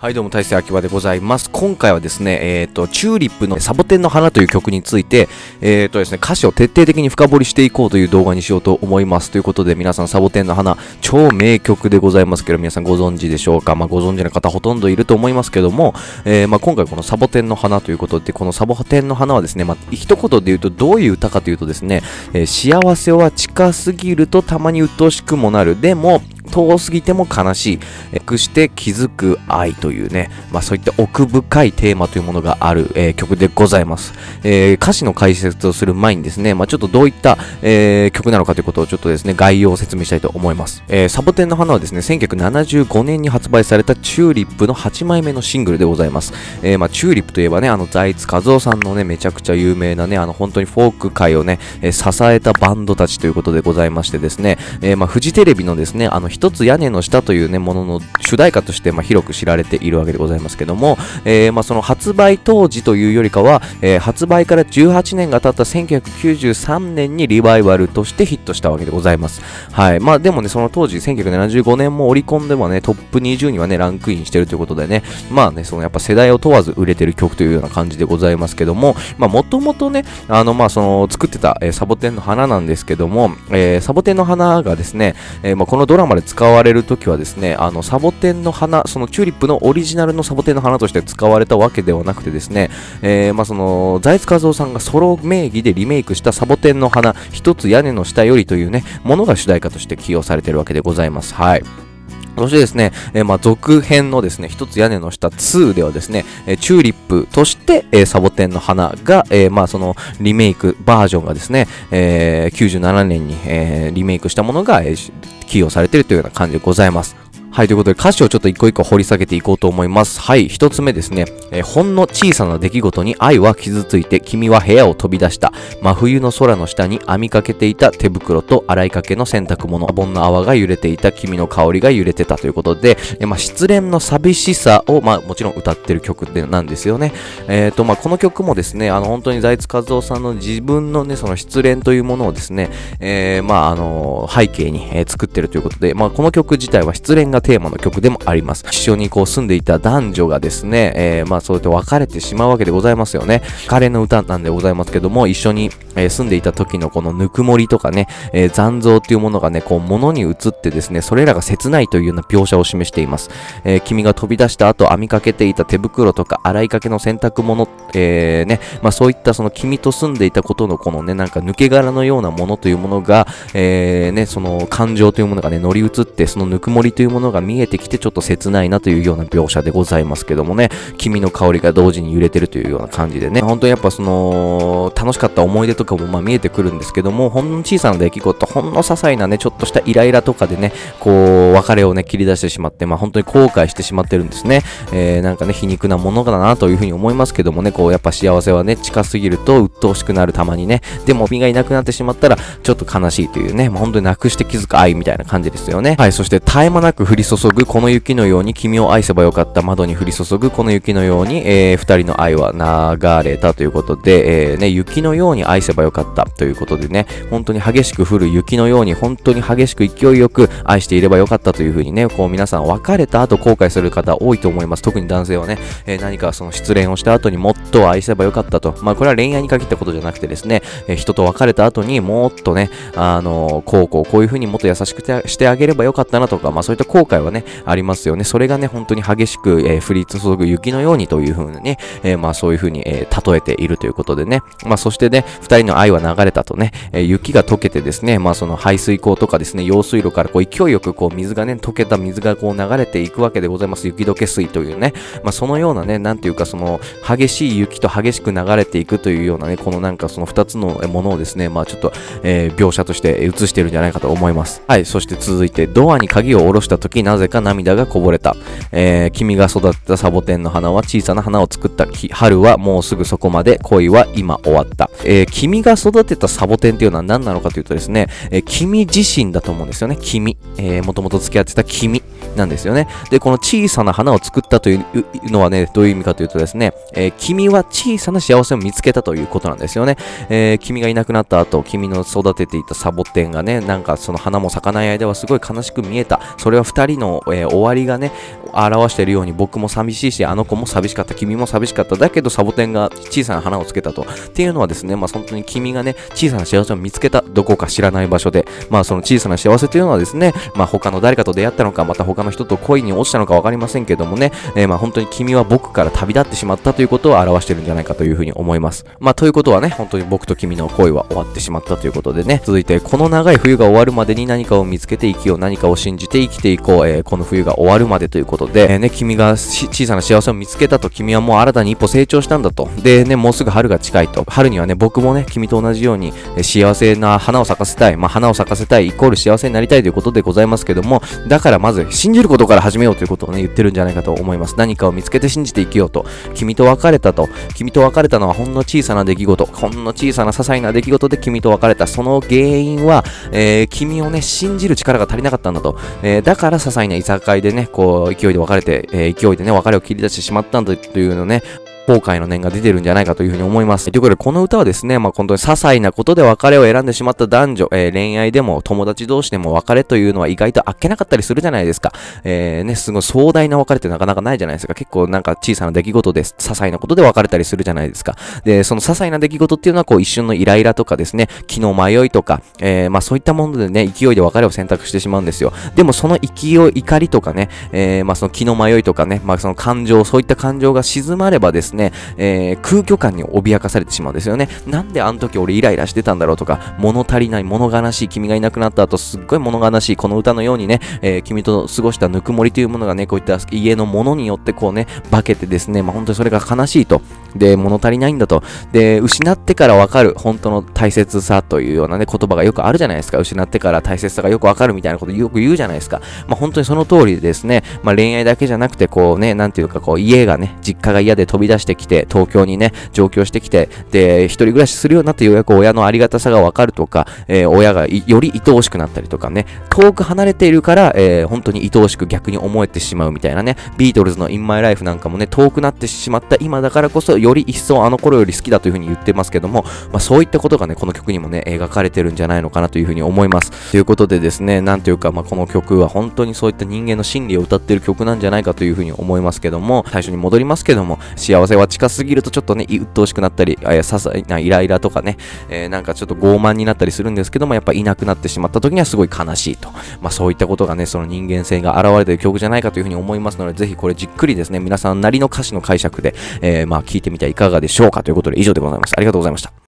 はいどうも大勢秋葉でございます。今回はですねえっ、ー、とチューリップのサボテンの花という曲についてえっ、ー、とですね歌詞を徹底的に深掘りしていこうという動画にしようと思います。ということで皆さんサボテンの花超名曲でございますけど皆さんご存知でしょうか？まあ、ご存知の方ほとんどいると思いますけども、えー、まあ、今回このサボテンの花ということでこのサボテンの花はですねまあ、一言で言うとどういう歌かというとですね、え幸せは近すぎるとたまに鬱陶しくもなる。でも遠すぎても悲しい、えくして気づく愛というね、まあそういった奥深いテーマというものがある、えー、曲でございます。えー、歌詞の解説をする前にですね、まあちょっとどういった、えー、曲なのかということをちょっとですね、概要を説明したいと思います。えサボテンの花はですね、1975年に発売されたチューリップの8枚目のシングルでございます。えまあチューリップといえばね、あの財津和夫さんのね、めちゃくちゃ有名なね、あの本当にフォーク界をね、え支えたバンドたちということでございましてですね、えまあフジテレビのですね、あの一つ屋根の下というね、ものの主題歌として、まあ、広く知られているわけでございますけども、えー、まあ、その発売当時というよりかは、えー、発売から18年が経った1993年にリバイバルとしてヒットしたわけでございます。はい。まあ、でもね、その当時、1975年もオリコンでもね、トップ20にはね、ランクインしてるということでね、まあね、そのやっぱ世代を問わず売れてる曲というような感じでございますけども、まあ、もともとね、あの、まあ、その、作ってた、えー、サボテンの花なんですけども、えー、サボテンの花がですね、えー、まあ、このドラマで使われるときはですね、あの、サボテンの花、そのチューリップのオリジナルのサボテンの花として使われたわけではなくてですね、えー、まあ、その、財津和夫さんがソロ名義でリメイクしたサボテンの花、一つ屋根の下よりというね、ものが主題歌として起用されているわけでございます。はい。そしてですね、えー、まあ、続編のですね、一つ屋根の下2ではですね、えー、チューリップとして、えー、サボテンの花が、えー、まあ、そのリメイクバージョンがですね、えー、97年に、えー、リメイクしたものが、えー、起用されているというような感じでございます。はい、ということで歌詞をちょっと一個一個掘り下げていこうと思います。はい、一つ目ですね。えー、ほんの小さな出来事に愛は傷ついて君は部屋を飛び出した。真冬の空の下に編みかけていた手袋と洗いかけの洗濯物。盆の泡が揺れていた君の香りが揺れてたということで、えー、まあ、失恋の寂しさを、まあ、もちろん歌ってる曲でなんですよね。えっ、ー、と、まあ、この曲もですね、あの、本当に財津和夫さんの自分のね、その失恋というものをですね、え、まあ、あの、背景に、え、作ってるということで、まあ、この曲自体は失恋がテーマの曲でもあります。一緒にこう住んでいた男女がですね、えー、まあそうやって別れてしまうわけでございますよね。彼の歌なんでございますけども、一緒に、え、住んでいた時のこのぬくもりとかね、えー、残像っていうものがね、こう物に移ってですね、それらが切ないというような描写を示しています。えー、君が飛び出した後編みかけていた手袋とか洗いかけの洗濯物、えー、ね、まあそういったその君と住んでいたことのこのね、なんか抜け殻のようなものというものが、えー、ね、その感情というものがね、乗り移って、そのぬくもりというものが見えてきて、ちょっと切ないなというような描写でございますけどもね、君の香りが同時に揺れてるというような感じでね、本当にやっぱその、楽しかった思い出とかもまあ見えてくるんですけども、ほんの小さな出来事、ほんの些細なね、ちょっとしたイライラとかでね、こう、別れをね、切り出してしまって、まあ本当に後悔してしまってるんですね。えー、なんかね、皮肉なものだなというふうに思いますけどもね、こう、やっぱ幸せはね、近すぎると鬱陶しくなるたまにね、でも君がいなくなってしまったら、ちょっと悲しいというね、まあ、本当になくして気づく愛みたいな感じですよね。はい、そして絶え間なく降り注ぐこの雪のように君を愛せばよかった窓に降り注ぐこの雪のように、えー、二人の愛は流れたということで、えー、ね、雪のように愛せばよかったということでね、本当に激しく降る雪のように本当に激しく勢いよく愛していればよかったというふうにね、こう皆さん別れた後後悔する方多いと思います。特に男性はね、えー、何かその失恋をした後にもっと愛せばよかったと。まあこれは恋愛に限ったことじゃなくてですね、えー、人と別れた後にもっとね、あのー、こうこうこういうふうにもっと優しくしてあげればよかったなとか、まあそういった後悔はね、ありますよね。それがね、本当に激しく、えー、降り注ぐ雪のようにという風にね、えー、まあそういう風に、えー、例えているということでね。まあそしてね、二人の愛は流れたとね、え雪が溶けてですね、まあその排水溝とかですね、用水路からこう勢いよくこう水がね、溶けた水がこう流れていくわけでございます。雪解け水というね。まあそのようなね、なんていうかその激しい雪と激しく流れていくというようなね、このなんかその二つのものをですね、まあちょっと、えー、描写として映してるんじゃないかと思います。はい、そして続いて、ドアに鍵を下ろしたなぜか涙がこぼれた。えー、君が育てたサボテンの花は小さな花を作った。春はもうすぐそこまで。恋は今終わった、えー、君が育てたサボテンっていうのは何なのかというとですね、えー、君自身だと思うんですよね。君、えー、もともと付き合ってた君なんですよね。でこの小さな花を作ったというのはねどういう意味かというとですね、えー、君は小さな幸せを見つけたということなんですよね、えー、君がいなくなった後君の育てていたサボテンがねなんかその花も咲かない間はすごい悲しく見えた。それは2人の、えー、終わりがね表しているように僕も寂しいし、あの子も寂しかった、君も寂しかった。だけどサボテンが小さな花をつけたと。っていうのはですね、まあ本当に君がね、小さな幸せを見つけた、どこか知らない場所で、まあその小さな幸せというのはですね、まあ他の誰かと出会ったのか、また他の人と恋に落ちたのか分かりませんけどもね、えー、まあ本当に君は僕から旅立ってしまったということを表してるんじゃないかというふうに思います。まあということはね、本当に僕と君の恋は終わってしまったということでね、続いてこの長い冬が終わるまでに何かを見つけて生きよう、何かを信じて生きていこう、えー、この冬が終わるまでということで、えー、ね、君が小さな幸せを見つけたと、君はもう新たに一歩成長したんだと。でね、もうすぐ春が近いと。春にはね、僕もね、君と同じように、え幸せな花を咲かせたい。まあ、花を咲かせたいイコール幸せになりたいということでございますけども、だからまず信じることから始めようということをね、言ってるんじゃないかと思います。何かを見つけて信じて生きようと。君と別れたと。君と別れたのはほんの小さな出来事。ほんの小さな些細な出来事で君と別れた。その原因は、えー、君をね、信じる力が足りなかったんだと。えー、だから些細ないさかいでね、こう、勢いで別れて、えー、勢いでね、別れを切り出してしまったんだというのね、後悔の念が出てるんじゃないかというふうに思います。ということで、この歌はですね、まあ、本当に些細なことで別れを選んでしまった男女、えー、恋愛でも友達同士でも別れというのは意外とあっけなかったりするじゃないですか。えー、ね、すごい壮大な別れってなかなかないじゃないですか。結構なんか小さな出来事です。些細なことで別れたりするじゃないですか。で、その些細な出来事っていうのはこう一瞬のイライラとかですね、気の迷いとか、えー、まあそういったものでね、勢いで別れを選択してしまうんですよ。でもその勢い、怒りとかね、えー、まあその気の迷いとかね、まあその感情、そういった感情が静まればですね、ねえー、空虚感に脅かされてしまうんですよね。なんであの時俺イライラしてたんだろうとか、物足りない、物悲しい、君がいなくなった後、すっごい物悲しい、この歌のようにね、えー、君と過ごしたぬくもりというものがね、こういった家のものによってこうね、化けてですね、まあ本当にそれが悲しいと。で、物足りないんだと。で、失ってからわかる、本当の大切さというようなね、言葉がよくあるじゃないですか。失ってから大切さがよくわかるみたいなことよく言うじゃないですか。まあ本当にその通りでですね、まあ恋愛だけじゃなくて、こうね、なんていうかこう家がね、実家が嫌で飛び出してきて、東京にね、上京してきて、で、一人暮らしするようになってようやく親のありがたさがわかるとか、えー、親がより愛おしくなったりとかね、遠く離れているから、えー、本当に愛おしく逆に思えてしまうみたいなね、ビートルズの In My Life なんかもね、遠くなってしまった今だからこそ、より一層あの頃より好きだというふうに言ってますけども、まあそういったことがね、この曲にもね、描かれてるんじゃないのかなというふうに思います。ということでですね、なんというか、まあこの曲は本当にそういった人間の心理を歌ってる曲なんじゃないかというふうに思いますけども、最初に戻りますけども、幸せは近すぎるとちょっとね、鬱陶しくなったり、えー、些細なイライラとかね、えー、なんかちょっと傲慢になったりするんですけども、やっぱいなくなってしまった時にはすごい悲しいと。まあそういったことがね、その人間性が現れてる曲じゃないかというふうに思いますので、ぜひこれじっくりですね、皆さんなりの歌詞の解釈で、えー、まあ聞いてみてはいかがでしょうかということで以上でございます。ありがとうございました。